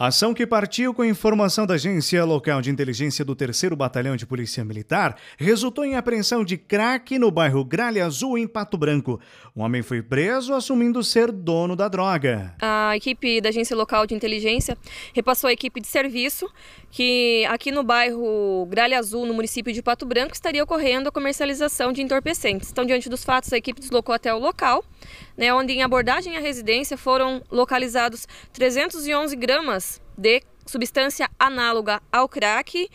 Ação que partiu com informação da Agência Local de Inteligência do 3 Batalhão de Polícia Militar resultou em apreensão de crack no bairro Gralha Azul, em Pato Branco. Um homem foi preso assumindo ser dono da droga. A equipe da Agência Local de Inteligência repassou a equipe de serviço que aqui no bairro Gralha Azul, no município de Pato Branco, estaria ocorrendo a comercialização de entorpecentes. Então, diante dos fatos, a equipe deslocou até o local, né, onde em abordagem à residência foram localizados 311 gramas de substância análoga ao crack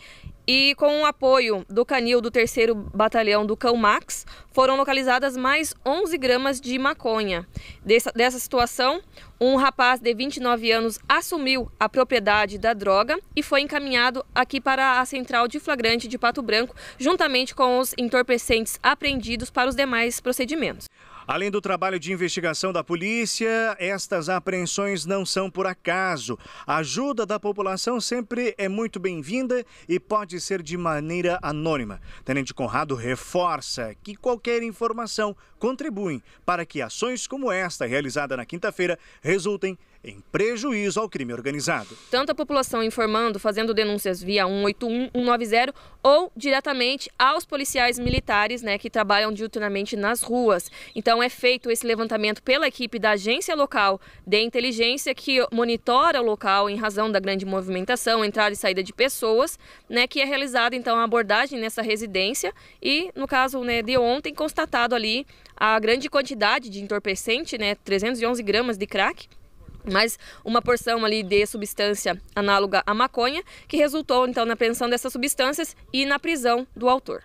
e com o apoio do canil do 3 Batalhão do Cão Max, foram localizadas mais 11 gramas de maconha. Dessa, dessa situação, um rapaz de 29 anos assumiu a propriedade da droga e foi encaminhado aqui para a central de flagrante de Pato Branco, juntamente com os entorpecentes apreendidos para os demais procedimentos. Além do trabalho de investigação da polícia, estas apreensões não são por acaso. A ajuda da população sempre é muito bem-vinda e pode ser de maneira anônima. Tenente Conrado reforça que qualquer informação contribui para que ações como esta, realizada na quinta-feira, resultem em prejuízo ao crime organizado. Tanto a população informando, fazendo denúncias via 181, 190 ou diretamente aos policiais militares né, que trabalham diuturnamente nas ruas. Então é feito esse levantamento pela equipe da agência local de inteligência que monitora o local em razão da grande movimentação, entrada e saída de pessoas, né, que é realizada então a abordagem nessa residência e no caso né, de ontem constatado ali a grande quantidade de entorpecente, né, 311 gramas de crack, mais uma porção ali de substância análoga à maconha, que resultou então na apreensão dessas substâncias e na prisão do autor.